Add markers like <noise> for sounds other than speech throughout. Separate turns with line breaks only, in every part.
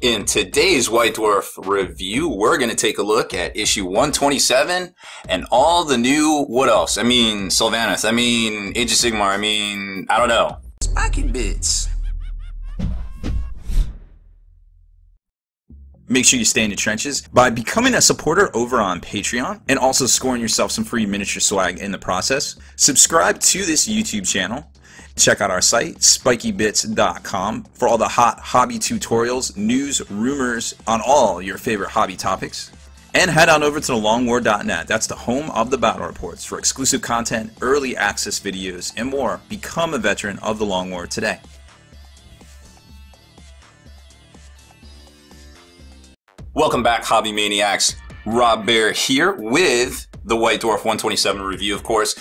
In today's White Dwarf review, we're going to take a look at issue 127 and all the new, what else? I mean, Sylvaneth, I mean, Age of Sigmar, I mean, I don't know. Spikey Bits. Make sure you stay in the trenches by becoming a supporter over on Patreon and also scoring yourself some free miniature swag in the process. Subscribe to this YouTube channel Check out our site, spikeybits.com, for all the hot hobby tutorials, news, rumors on all your favorite hobby topics. And head on over to thelongwar.net. That's the home of the battle reports for exclusive content, early access videos, and more. Become a veteran of the Long War today. Welcome back, Hobby Maniacs. Rob Baer here with the White Dwarf 127 review, of course.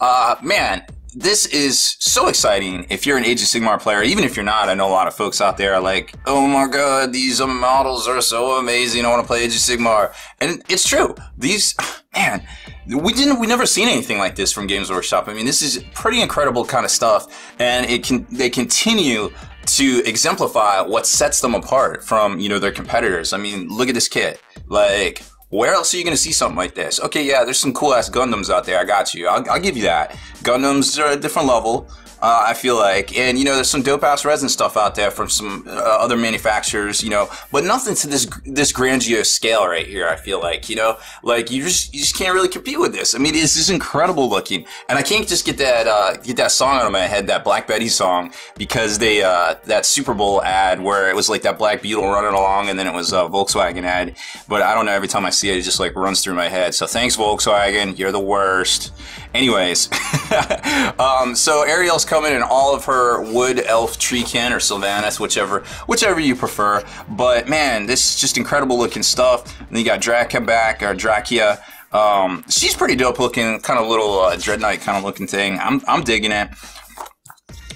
Uh, man, this is so exciting if you're an Age of Sigmar player. Even if you're not, I know a lot of folks out there are like, oh my god, these um, models are so amazing. I want to play Age of Sigmar. And it's true. These, <sighs> man, we didn't, we never seen anything like this from Games Workshop. I mean, this is pretty incredible kind of stuff. And it can, they continue to exemplify what sets them apart from, you know, their competitors. I mean, look at this kit. Like, where else are you going to see something like this? Okay, yeah, there's some cool ass Gundams out there. I got you. I'll, I'll give you that. Gundams are a different level. Uh, I feel like, and you know, there's some dope ass resin stuff out there from some uh, other manufacturers, you know, but nothing to this this grandiose scale right here. I feel like, you know, like you just you just can't really compete with this. I mean, this is incredible looking, and I can't just get that uh, get that song out of my head, that Black Betty song, because they uh, that Super Bowl ad where it was like that Black Beetle running along, and then it was a Volkswagen ad. But I don't know, every time I see it, it just like runs through my head. So thanks Volkswagen, you're the worst. Anyways, <laughs> um, so Ariel's coming in all of her wood elf treekin or Sylvaneth, whichever whichever you prefer. But man, this is just incredible looking stuff. And then you got Draka back or Drakia. Um, she's pretty dope looking, kind of little uh, Dread Knight kind of looking thing. I'm I'm digging it.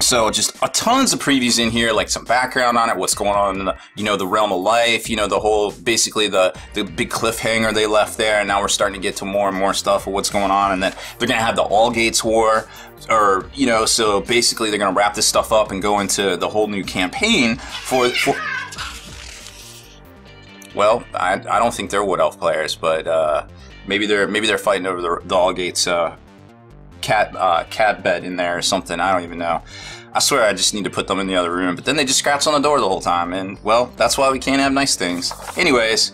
So just a tons of previews in here, like some background on it, what's going on in the, you know, the realm of life, you know, the whole, basically the, the big cliffhanger they left there. And now we're starting to get to more and more stuff of what's going on. And then they're going to have the All Gates War, or, you know, so basically they're going to wrap this stuff up and go into the whole new campaign for, for well, I, I don't think they're Wood Elf players, but, uh, maybe they're, maybe they're fighting over the, the All Gates, uh, cat uh, cat bed in there or something. I don't even know. I swear I just need to put them in the other room. But then they just scratch on the door the whole time. And, well, that's why we can't have nice things. Anyways,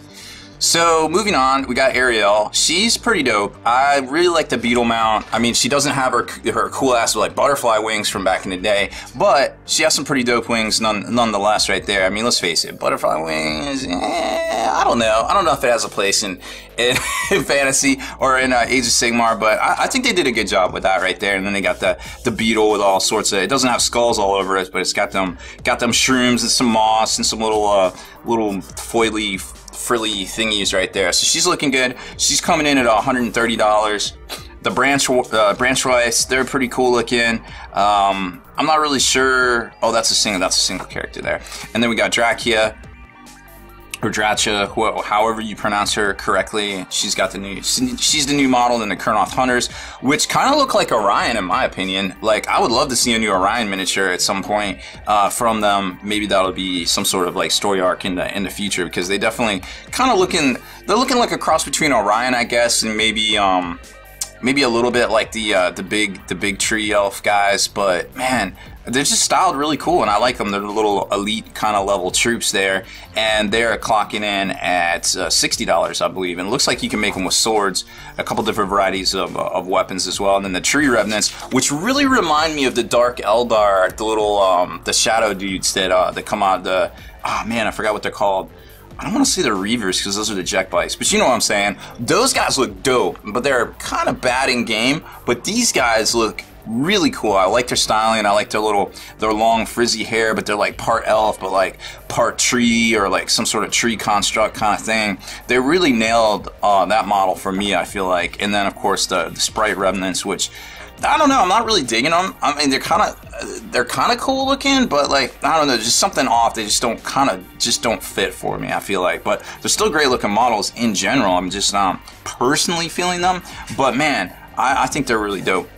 so moving on, we got Ariel. She's pretty dope. I really like the beetle mount. I mean, she doesn't have her her cool ass like butterfly wings from back in the day, but she has some pretty dope wings none, nonetheless. Right there. I mean, let's face it, butterfly wings. Eh, I don't know. I don't know if it has a place in in, <laughs> in fantasy or in uh, Age of Sigmar, but I, I, think they did a good job with that right there. And then they got the the beetle with all sorts of. It doesn't have skulls all over it, but it's got them got them shrooms and some moss and some little uh, little foily frilly thingies right there. So she's looking good. She's coming in at $130. The branch uh, Branchwraith, they're pretty cool looking. Um, I'm not really sure. Oh, that's a single. That's a single character there. And then we got Drakia or Dracha, however you pronounce her correctly. She's got the new, she's the new model in the Kurnoth Hunters, which kind of look like Orion in my opinion. Like I would love to see a new Orion miniature at some point uh, from them. Maybe that'll be some sort of like story arc in the in the future because they definitely kind of looking, they're looking like a cross between Orion, I guess, and maybe um maybe a little bit like the uh, the big the big tree elf guys, but man, they're just styled really cool, and I like them. They're the little elite kind of level troops there, and they're clocking in at uh, sixty dollars, I believe. And it looks like you can make them with swords, a couple different varieties of, uh, of weapons as well, and then the tree revenants, which really remind me of the Dark Eldar, the little um, the shadow dudes that uh, that come out. The oh man, I forgot what they're called. I don't want to say the Reavers because those are the Jet Bikes, but you know what I'm saying. Those guys look dope, but they're kind of bad in game. But these guys look really cool. I like their styling. I like their little, their long frizzy hair, but they're like part elf, but like part tree or like some sort of tree construct kind of thing. They really nailed uh, that model for me. I feel like, and then of course the, the spite revenants, which I don't know. I'm not really digging them. I mean, they're kind of they're kind of cool looking, but like I don't know, just something off. They just don't kind of just don't fit for me. I feel like, but they're still great looking models in general. I'm just um personally feeling them, but man, I, I think they're really dope.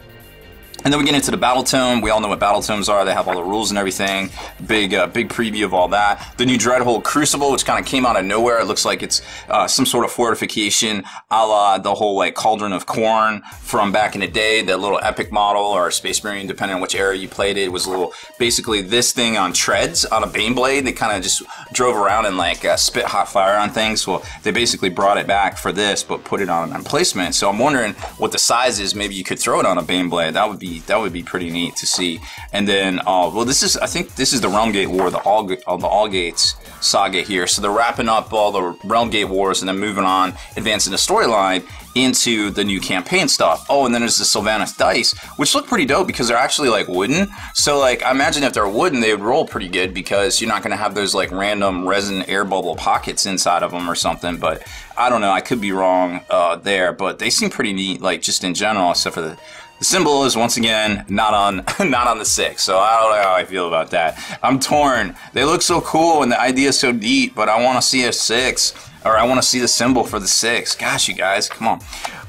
And then we get into the battle tome. We all know what battle tomes are. They have all the rules and everything. Big, uh, big preview of all that. The new Dreadhold Crucible, which kind of came out of nowhere. It looks like it's uh, some sort of fortification, a la the whole like Cauldron of Khorne from back in the day. The little epic model or Space Marine, depending on which era you played it, was a little basically this thing on treads on a Baneblade. They kind of just drove around and like uh, spit hot fire on things. Well, they basically brought it back for this, but put it on emplacement. So I'm wondering what the size is. Maybe you could throw it on a Baneblade. That would be that would be pretty neat to see. And then, uh, well, this is I think this is the Realm Gate War, the all uh, the All Gates saga here. So they're wrapping up all the Realm Gate Wars and then moving on, advancing the storyline into the new campaign stuff. Oh, and then there's the Sylvaneth dice, which look pretty dope because they're actually like wooden. So like, I imagine if they're wooden, they would roll pretty good because you're not going to have those like random resin air bubble pockets inside of them or something. But I don't know. I could be wrong uh, there, but they seem pretty neat, like just in general, except for the the symbol is once again not on <laughs> not on the six, so I don't know how I feel about that. I'm torn. They look so cool and the idea is so deep, but I want to see a six or I want to see the symbol for the six. Gosh, you guys, come on.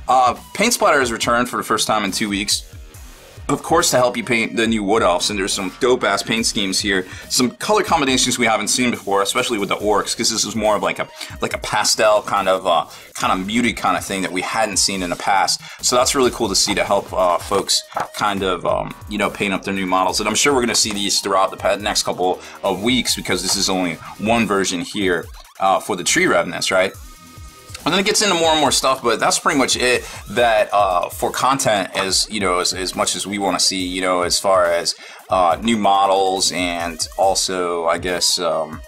Uh, Paint Splatter has returned for the first time in two weeks. Of course, to help you paint the new Wood Elves, and there's some dope ass paint schemes here. Some color combinations we haven't seen before, especially with the orcs, because this is more of like a like a pastel kind of uh, kind of muted kind of thing that we hadn't seen in the past. So that's really cool to see to help uh, folks kind of um, you know paint up their new models. And I'm sure we're going to see these throughout the next couple of weeks because this is only one version here uh, for the tree revenants, right? And then it gets into more and more stuff, but that's pretty much it. That uh, for content, as you know, as, as much as we want to see, you know, as far as uh, new models and also, I guess, um,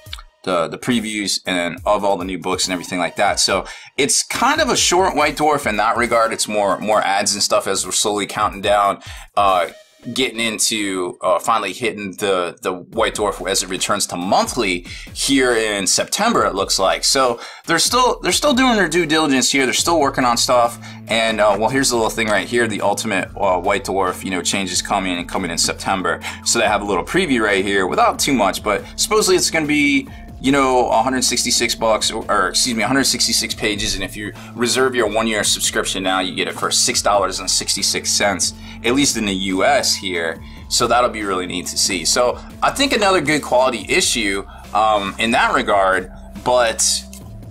the the previews and of all the new books and everything like that. So it's kind of a short White Dwarf in that regard. It's more more ads and stuff as we're slowly counting down. Uh, getting into uh, finally hitting the the White Dwarf as it returns to monthly here in September. It looks like so they're still they're still doing their due diligence here. They're still working on stuff. And uh, well, here's the little thing right here: the Ultimate uh, White Dwarf. You know, changes coming and coming in September. So they have a little preview right here without too much, but supposedly it's going to be you know, 166 bucks, or, or, excuse me, 166 pages. And if you reserve your one year subscription now, you get it for $6.66, at least in the US here. So that'll be really neat to see. So I think another good quality issue um, in that regard, but.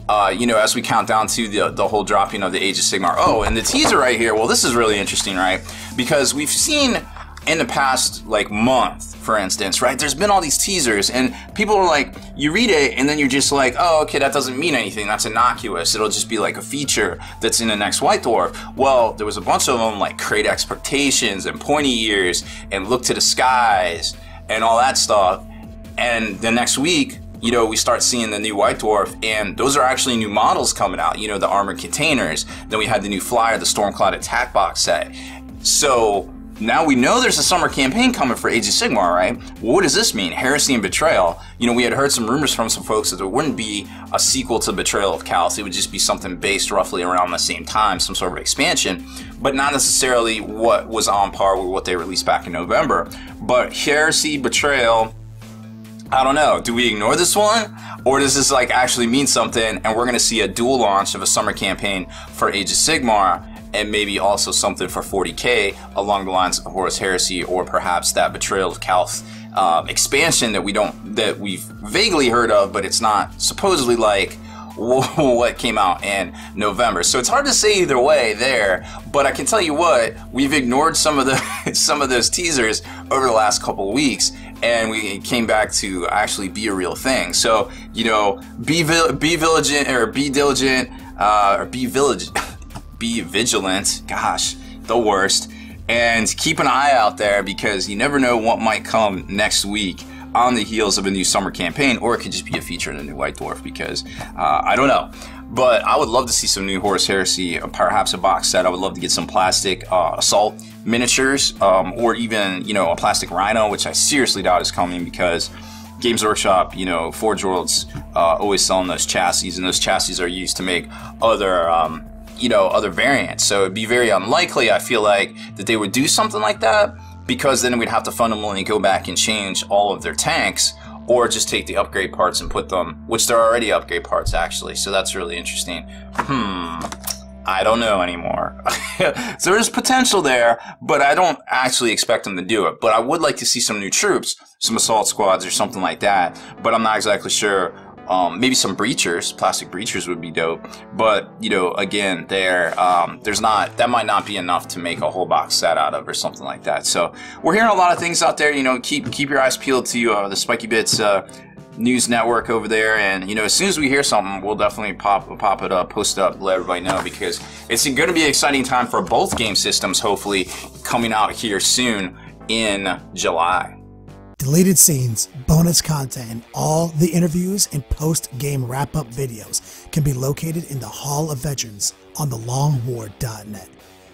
Uh, you know, as we count down to the, the whole dropping of the Age of Sigmar. Oh, and the teaser right here. Well, this is really interesting, right? Because we've seen in the past like month, for instance, right? There's been all these teasers, and people are like, you read it, and then you're just like, oh, okay, that doesn't mean anything. That's innocuous. It'll just be like a feature that's in the next White Dwarf. Well, there was a bunch of them like create expectations and pointy ears and look to the skies and all that stuff. And the next week, you know, we start seeing the new White Dwarf, and those are actually new models coming out. You know, the armored containers. Then we had the new Flyer, the Stormcloud attack box set. So now we know there's a summer campaign coming for Age of Sigmar, right? Well, what does this mean? Heresy and Betrayal. You know, we had heard some rumors from some folks that there wouldn't be a sequel to Betrayal of Calth. It would just be something based roughly around the same time, some sort of expansion, but not necessarily what was on par with what they released back in November. But Heresy, Betrayal, I don't know. Do we ignore this one? Or does this like actually mean something and we're gonna see a dual launch of a summer campaign for Age of Sigmar and maybe also something for 40k along the lines of Horus Heresy or perhaps that Betrayal of Calth um, expansion that we don't that we've vaguely heard of, but it's not supposedly like <laughs> what came out in November. So it's hard to say either way there, but I can tell you what, we've ignored some of the <laughs> some of those teasers over the last couple weeks and we came back to actually be a real thing. So, you know, be be vigilant or be diligent uh, or be vigilant <laughs> be vigilant. Gosh, the worst. And keep an eye out there because you never know what might come next week on the heels of a new summer campaign, or it could just be a feature in a new White Dwarf because uh, I don't know. But I would love to see some new Horus Heresy, perhaps a box set. I would love to get some plastic uh, assault miniatures, um, or even you know a plastic Rhino, which I seriously doubt is coming because Games Workshop, you know, Forge Worlds uh, always selling those chassis, and those chassis are used to make other um, you know, other variants. So it'd be very unlikely, I feel like, that they would do something like that because then we'd have to fundamentally go back and change all of their tanks or just take the upgrade parts and put them, which they're already upgrade parts actually. So that's really interesting. Hmm. I don't know anymore. <laughs> so there's potential there, but I don't actually expect them to do it. But I would like to see some new troops, some assault squads or something like that. But I'm not exactly sure. Um, maybe some breachers, plastic breachers would be dope. But you know, again, there, um, there's not that might not be enough to make a whole box set out of or something like that. So we're hearing a lot of things out there. You know, keep keep your eyes peeled to uh, the Spikey Bits uh, news network over there. And you know, as soon as we hear something, we'll definitely pop pop it up, post it up, let everybody know because it's going to be an exciting time for both game systems. Hopefully, coming out here soon in July.
Deleted scenes, bonus content, and all the interviews and post game wrap up videos can be located in the Hall of Veterans on thelongwar.net.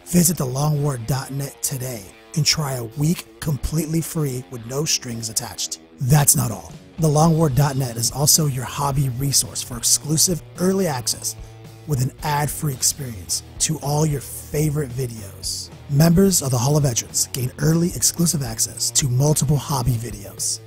Visit thelongwar.net today and try a week completely free with no strings attached. That's not all. TheLongWar.net is also your hobby resource for exclusive early access with an ad free experience to all your favorite videos. Members of the Hall of Veterans gain early exclusive access to multiple hobby videos.